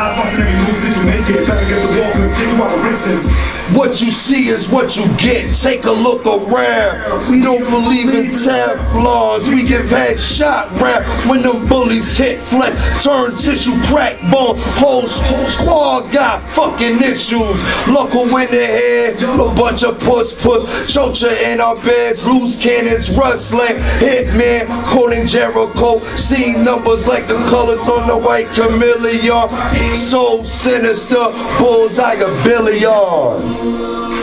Eyes busting every move that you make it. Better get to walk and take while the racing. What you see is what you get. Take a look around. We don't believe in Teflons. We give headshot rounds when them bullies hit flesh. Turn tissue, crack bone. Whole squad got fucking issues. Local in the head. A bunch of puss puss. Shoulder in our beds. Loose cannons rustling. Hitman calling Jericho. See numbers like the colors on the white chameleon. So sinister. Bullseye a billion.